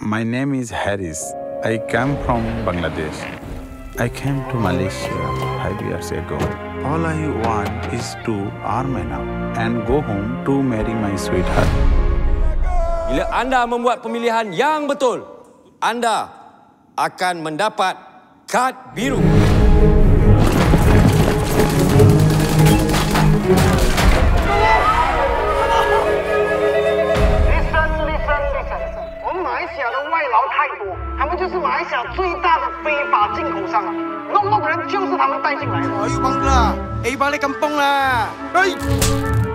My name is Harris. I come from Bangladesh. I came to Malaysia five years ago. All I want is to enough and go home to marry my sweetheart. Bila anda membuat pemilihan yang betul, anda akan mendapat kad biru. 劳太多，他们就是马来西亚最大的非法进口商，弄弄的人就是他们带进来的。 Ayo bangla. Eh balik kampung lah. Hei.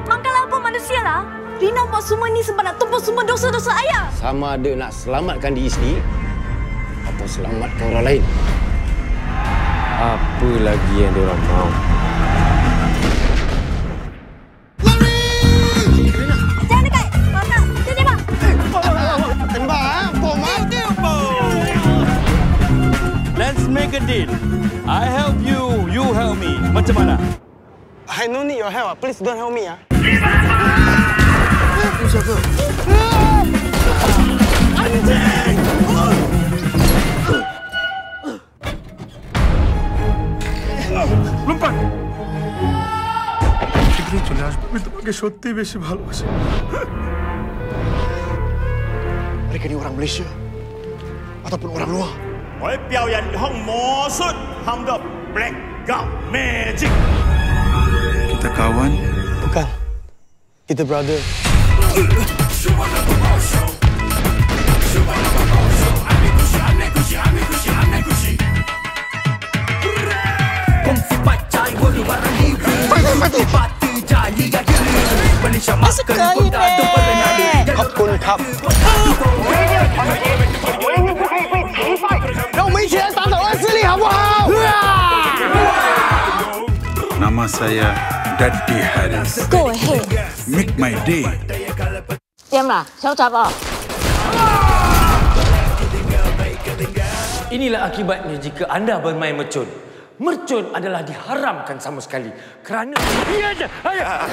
Makanlah apa manusia lah. Rina buat semua ni sebab nak tumpah semua dosa-dosa ayah. Sama ada nak selamatkan diri sendiri atau selamatkan orang lain. Apa lagi yang diorang mau? make a deal. I help you, you help me. Macam mana? I no need your help. ah. Please don't help me ah. শীঘ্রই চলে আসবো আমি তোমাকে সত্যিই বেশি ভালোবাসি Mereka ni orang Malaysia ataupun orang luar. 我的表演用魔术，他们的 blackout magic。 kita kawan Bukan. Kita brother. Khắp quân khắp. 唯 Nama saya Daddy Harris. Go ahead. Make my day. Diam lah. Saya ucap ah. Inilah akibatnya jika anda bermain mercun. Mercun adalah diharamkan sama sekali kerana ia je. Ayah.